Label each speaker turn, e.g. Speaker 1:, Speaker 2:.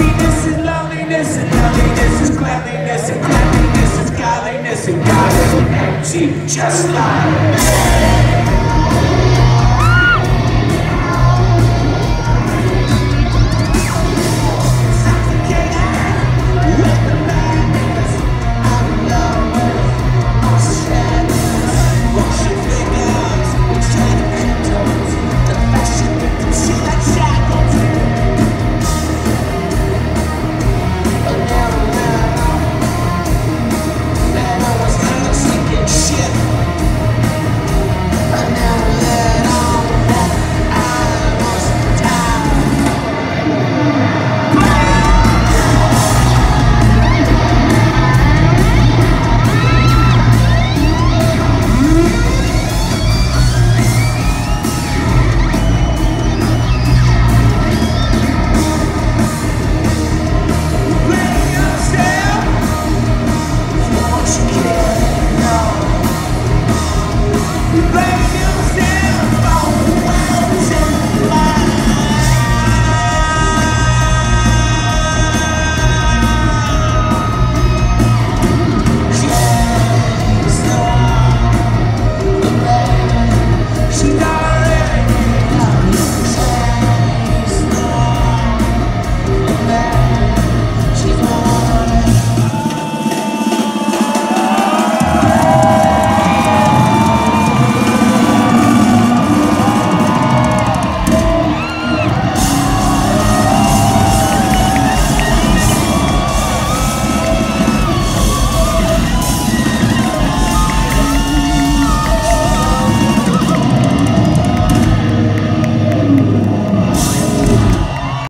Speaker 1: happiness is loneliness and loneliness is cleanliness and cleanliness is godliness and godliness is an empty just like me.